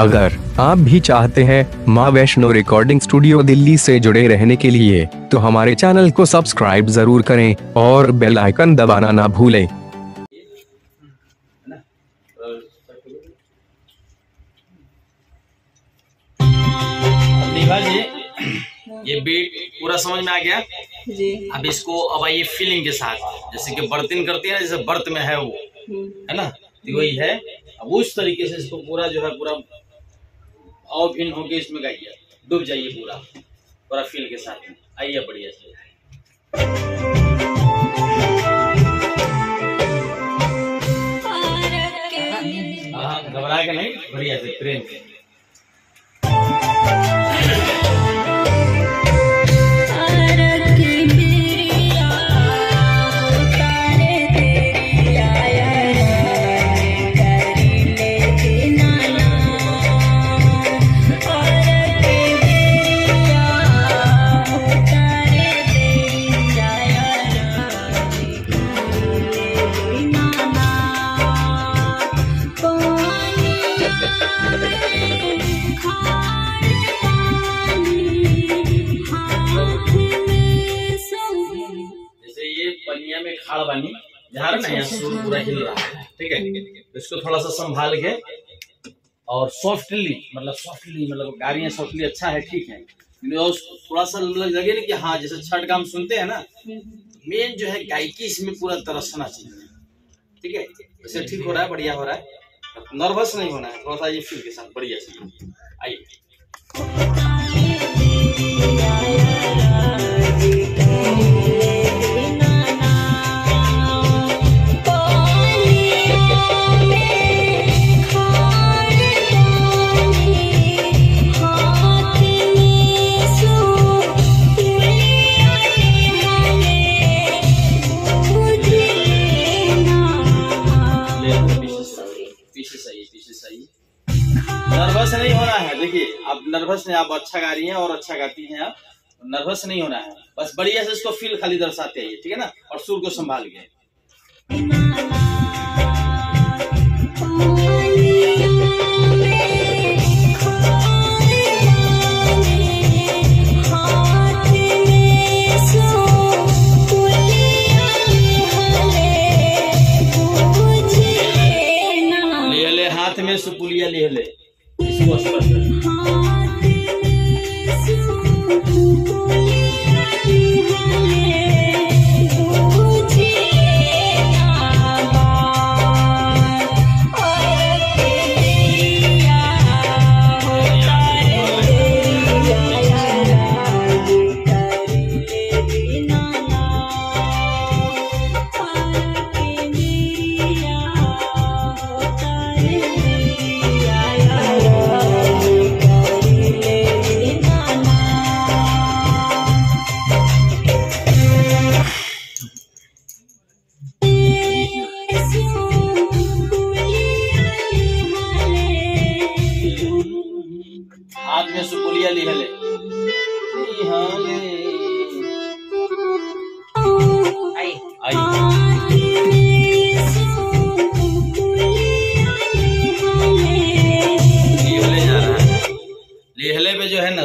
अगर आप भी चाहते हैं माँ वैष्णो रिकॉर्डिंग स्टूडियो दिल्ली से जुड़े रहने के लिए तो हमारे चैनल को सब्सक्राइब ज़रूर करें और बेल आइकन दबाना ना भूलें। ये बीट पूरा समझ में आ गया? जी। अब इसको अब आइए फीलिंग के साथ। जैसे कि बर्तन करती है ना जैसे बर्त में है वो। है ना? तो वही है। अब उस तरीके से इसको पूरा जो है पूरा ऑफ़ भिन्न होके इसमें गाइए। डूब जाइए पूरा पूरा फील के साथ। में आइए बढ़िया से। हाँ घबरा के नहीं बढ़िया से प्रेम से। में बानी जहाँ ना यहाँ सुर पूरा हिल रहा है ठीक है? तो इसको थोड़ा सा संभाल के और सॉफ्टली मतलब सॉफ्टली मतलब गाड़ियाँ सॉफ्टली अच्छा है ठीक है? थोड़ा सा मतलब लगे ना कि हाँ जैसे छठ का हम सुनते हैं ना मेन जो है गायकी इसमें पूरा तरसना चाहिए ठीक है? वैसे ठीक हो रहा है बढ़िया हो रहा है। नर्वस नहीं होना है थोड़ा सा ये फील के साथ बढ़िया से। आइए। नर्वस नहीं होना है। देखिए, आप नर्वस नहीं आप अच्छा गा रही हैं और अच्छा गाती हैं आप। नर्वस नहीं होना है। बस बढ़िया से इसको फील खाली दर्शाते आइए ठीक है ना? और सुर को संभाल के। हाथ में सुपुलिया ले ले। इसको स्पर्श